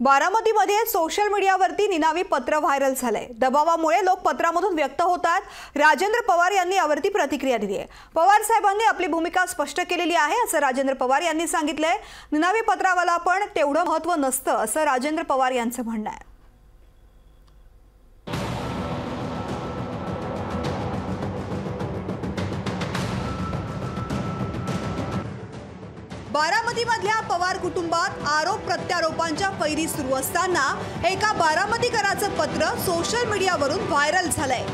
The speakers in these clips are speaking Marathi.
बारामतीमध्ये सोशल मीडियावरती निनावी पत्र व्हायरल झालंय. दबावामुळे लोक पत्रामधून व्यक्त होतात. राजेंद्र पवार यांनी यावरती प्रतिक्रिया दिली आहे पवार साहेबांनी आपली भूमिका स्पष्ट केलेली आहे असं राजेंद्र पवार यांनी सांगितलंय. निनावी पत्रावाला पण तेवढं महत्त्व नसतं असं राजेंद्र पवार यांचं म्हणणं आहे. बारामतीमधल्या पवार कुटुंबात आरोप प्रत्यारोपांच्या फैरी सुरू असताना एका बारामतीकराचं पत्र सोशल मीडियावरून व्हायरल झालंय.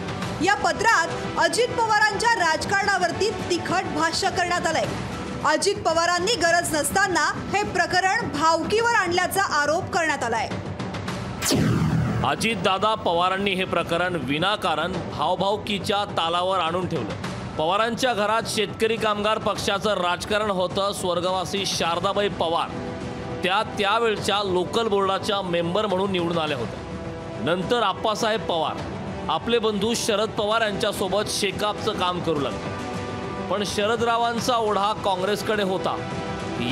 या पत्रात अजित पवारांच्या राजकारणावरती तिखट भाष्य करण्यात आलंय. अजित पवारांनी गरज नसताना हे प्रकरण भावकीवर आणल्याचा आरोप करण्यात आलाय. अजितदादा पवारांनी हे प्रकरण विनाकारण भावभावकीच्या तालावर आणून ठेवलं. पवारांच्या घरात शेतकरी कामगार पक्षाचं राजकारण होतं. स्वर्गवासी शारदाबाई पवार त्या त्यावेळच्या लोकल बोर्डाच्या मेंबर म्हणून निवडून आल्या होत्या. नंतर आप्पासाहेब पवार आपले बंधू शरद पवार यांच्यासोबत शेकापचं काम करू लागले. पण शरदरावांचा ओढा काँग्रेसकडे होता.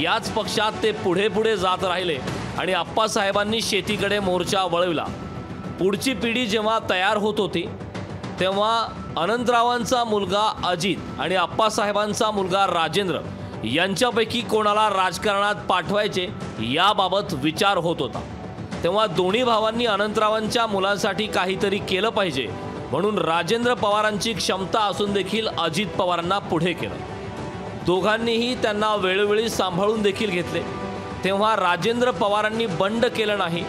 याच पक्षात ते पुढे पुढे जात राहिले आणि आप्पासाहेबांनी शेतीकडे मोर्चा वळविला. पुढची पिढी जेव्हा तयार होत होती तेव्हा अनंतरावांचा मुलगा अजित आणि आप्पासाहेबांचा मुलगा राजेंद्र यांच्यापैकी कोणाला राजकारणात पाठवायचे याबाबत विचार होत होता. तेव्हा दोन्ही भावांनी अनंतरावांच्या मुलांसाठी काहीतरी केलं पाहिजे म्हणून राजेंद्र पवारांची क्षमता असून देखील अजित पवारांना पुढे केलं. दोघांनीही त्यांना वेळोवेळी सांभाळून देखील घेतले. तेव्हा राजेंद्र पवारांनी बंड केलं नाही.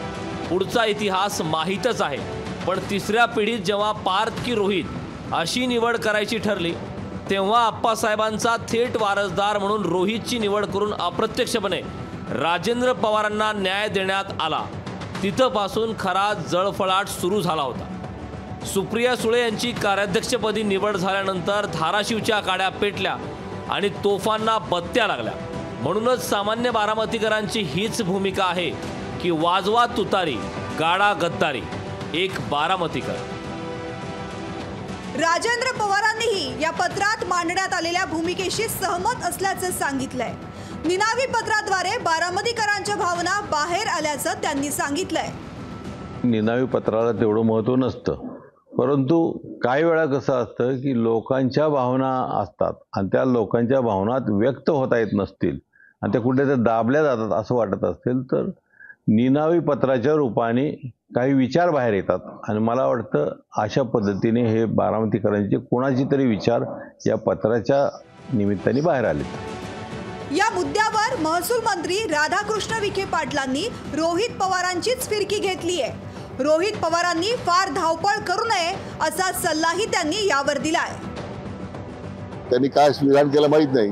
पुढचा इतिहास माहीतच आहे. पण तिसऱ्या पिढीत जेव्हा पार्थ की रोहित अशी निवड करायची ठरली तेव्हा आप्पासाहेबांचा थेट वारसदार म्हणून रोहितची निवड करून अप्रत्यक्षपणे राजेंद्र पवारांना न्याय देण्यात आला. तिथंपासून खरा जळफळाट सुरू झाला होता. सुप्रिया सुळे यांची कार्याध्यक्षपदी निवड झाल्यानंतर धाराशिवच्या काड्या पेटल्या आणि तोफांना बत्त्या लागल्या. म्हणूनच सामान्य बारामतीकरांची हीच भूमिका आहे की वाजवा तुतारी गाडा गद्दारी. एक बारामतीकर राजेंद्र पवारांनीही या पत्रात मांडण्यात आलेल्या भूमिकेशी सहमत असल्याचं सांगितलंय. निनावी पत्राद्वारे बारामतीकरांच्या भावना बाहेर आल्याचं त्यांनी सांगितलंय. निनावी पत्राला तेवढं महत्त्व नसतं. परंतु काही वेळा कसं असतं की लोकांच्या भावना असतात आणि त्या लोकांच्या भावनात व्यक्त होता येत नसतील आणि त्या कुठे दाबल्या जातात असं वाटत असेल तर निनावी पत्राच्या रूपाने काही विचार बाहेर येतात. आणि मला वाटतं अशा पद्धतीने हे बारामतीकरांचे कोणाचे तरी विचार या पत्राच्या निमित्ताने बाहेर आलेत. या मुद्द्यावर महसूल मंत्री राधाकृष्ण विखे पाटलांनी रोहित पवारांचीच फिरकी घेतली आहे. रोहित पवारांनी फार धावपळ करू नये असा सल्लाही त्यांनी यावर दिलाय. त्यांनी काय विधान केलं माहीत नाही.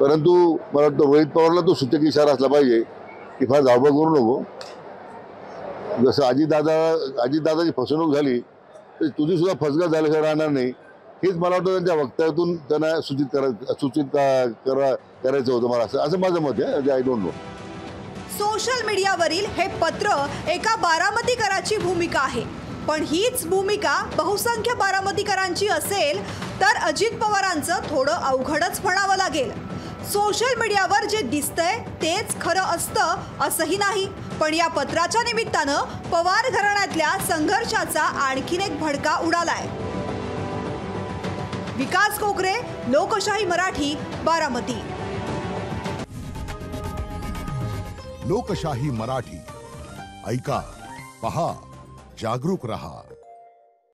परंतु मला वाटतं रोहित पवारला तो सूचक इशारा असला पाहिजे. की फार धावपळ करू नको. जसं अजितदादा अजितदादाची फसवणूक झाली तर तुझी सुद्धा फसगत झाल्याशिवाय राहणार नाही. हेच मला वाटतं त्यांच्या वक्तव्यातून त्यांना सूचित करा सूचित करा करायचं होतं मला असं असं माझं मत आहे आय डोंट नो. सोशल मीडियावरील हे पत्र एका बारामतीकराची भूमिका आहे. पण हीच भूमिका बहुसंख्य बारामतीकरांची असेल तर अजित पवारांचं थोडं अवघडच म्हणावं लागेल. सोशल मीडियावर जे दिसतंय तेच खरं असतं असंही नाही. पण या पत्राच्या निमित्तानं पवार घराण्यातल्या संघर्षाचा आणखीन एक भडका उडालाय. विकास कोकरे लोकशाही मराठी बारामती. लोकशाही मराठी. ऐका पहा जागरूक रहा.